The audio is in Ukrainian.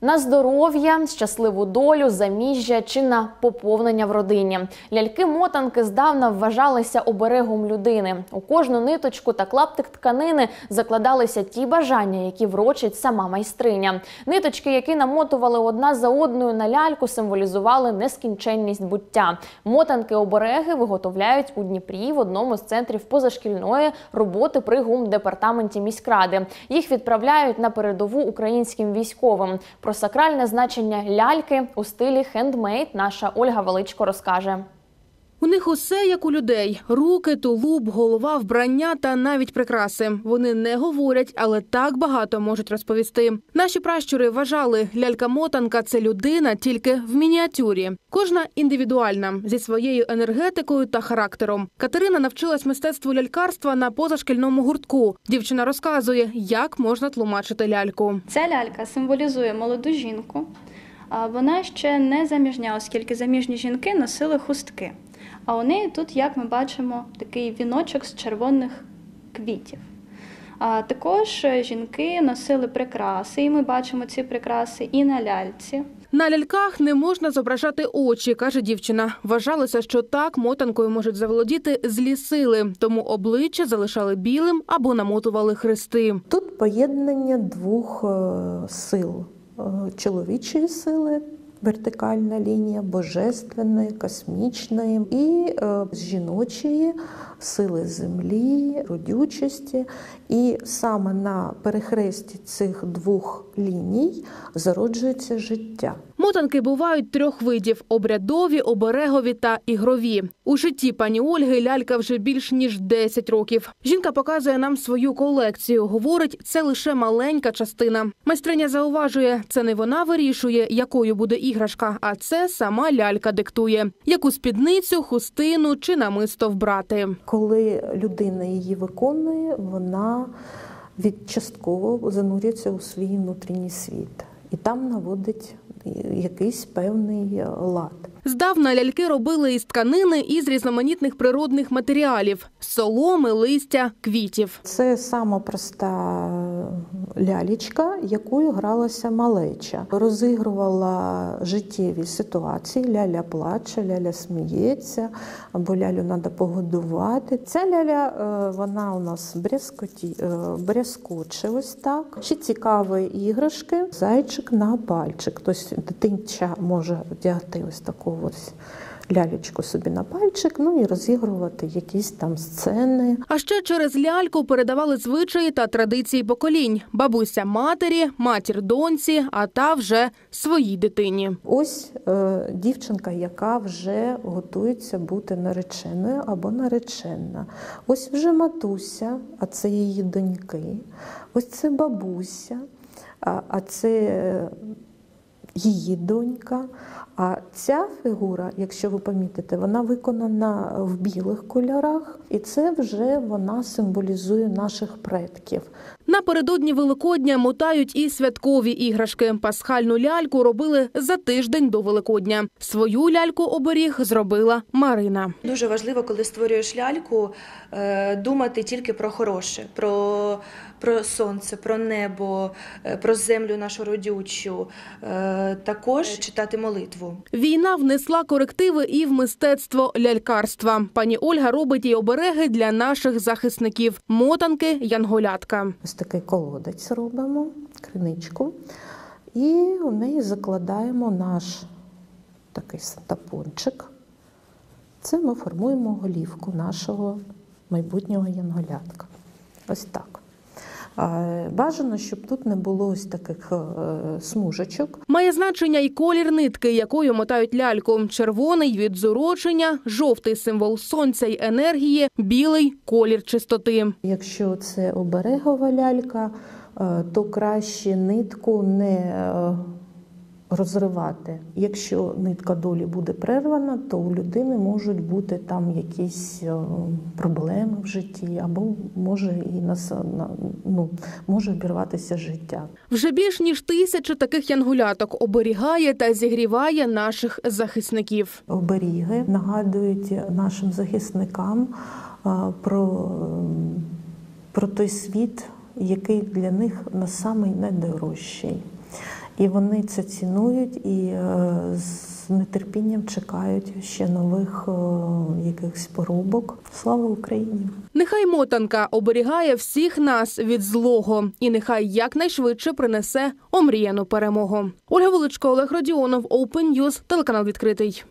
На здоров'я, щасливу долю, заміжжя чи на поповнення в родині. Ляльки-мотанки здавна вважалися оберегом людини. У кожну ниточку та клаптик тканини закладалися ті бажання, які врочить сама майстриня. Ниточки, які намотували одна за одною на ляльку, символізували нескінченність буття. Мотанки-обереги виготовляють у Дніпрі в одному з центрів позашкільної роботи при гумдепартаменті міськради. Їх відправляють на передову українським військовим. Про сакральне значення ляльки у стилі хендмейд наша Ольга Величко розкаже. У них усе як у людей: руки, тулуб, голова, вбрання та навіть прикраси. Вони не говорять, але так багато можуть розповісти. Наші пращури вважали, лялька-мотанка це людина тільки в мініатюрі. Кожна індивідуальна зі своєю енергетикою та характером. Катерина навчилась мистецтву лялькарства на позашкільному гуртку. Дівчина розказує, як можна тлумачити ляльку. Ця лялька символізує молоду жінку. Вона ще не заміжня, оскільки заміжні жінки носили хустки. А у неї тут, як ми бачимо, такий віночок з червоних квітів. А також жінки носили прикраси, і ми бачимо ці прикраси і на ляльці. На ляльках не можна зображати очі, каже дівчина. Вважалося, що так мотанкою можуть заволодіти злі сили, тому обличчя залишали білим або намотували хрести. Тут поєднання двох е, сил: Е, чоловічої сили. Вертикальна лінія божественної, космічної. І е, жіночої сили землі, родючості. І саме на перехресті цих двох ліній зароджується життя. Мотанки бувають трьох видів: обрядові, оберегові та ігрові. У житті пані Ольги лялька вже більш ніж 10 років. Жінка показує нам свою колекцію. Говорить, це лише маленька частина. Майстриня зауважує, це не вона вирішує, якою буде іграшка, а це сама лялька диктує, яку спідницю, хустину чи намисто вбрати. Коли людина її виконує, вона від частково занурюється у свій внутрішній світ і там наводить якийсь певний лад. Здавна ляльки робили із тканини і з різноманітних природних матеріалів: соломи, листя, квітів. Це сама проста лялечка, якою гралася малеча, розігрувала життєві ситуації. Ляля плаче, ляля сміється, або лялю треба погодувати. Ця ляля вона у нас брязкоті, брязкоче ось так. Ще цікаві іграшки, зайчик на пальчик. Тобто дитинча може одягти ось таку ось лялечку собі на пальчик, ну і розігрувати якісь там сцени. А ще через ляльку передавали звичаї та традиції поколінь: бабуся матері, матір доньці, а та вже своїй дитині. Ось е, дівчинка, яка вже готується бути нареченою або наречена. Ось вже матуся, а це її доньки. Ось це бабуся, а, а це її донька. А ця фігура, якщо ви помітите, вона виконана в білих кольорах, і це вже вона символізує наших предків. Напередодні Великодня мотають і святкові іграшки. Пасхальну ляльку робили за тиждень до Великодня. Свою ляльку оберіг зробила Марина. Дуже важливо, коли створюєш ляльку, е, думати тільки про хороше, про, про сонце, про небо, е, про землю нашу родючу. Е, Також читати молитву. Війна внесла корективи і в мистецтво лялькарства. Пані Ольга робить і обереги для наших захисників: мотанки, янголятка. Ось такий колодець робимо, криничку, і у неї закладаємо наш такий сантапончик. Це ми формуємо голівку нашого майбутнього янголятка. Ось так. Бажано, щоб тут не було ось таких е, смужечок. Має значення і колір нитки, якою мотають ляльку: червоний від зорочення, жовтий символ сонця й енергії, білий колір чистоти. Якщо це оберегова лялька, е, то краще нитку не е, розривати. Якщо нитка долі буде прервана, то у людини можуть бути там якісь проблеми в житті, або може і нас ну, може обірватися життя. Вже більш ніж тисяча таких янгуляток оберігає та зігріває наших захисників. Оберіги нагадують нашим захисникам про, про той світ, який для них на самий найдорожчий. І вони це цінують і е, з нетерпінням чекають ще нових е, якихось порубок. Слава Україні! Нехай мотанка оберігає всіх нас від злого, і нехай якнайшвидше принесе омріяну перемогу. Ольга Величко, Олег Родіонов, Open News, телеканал відкритий.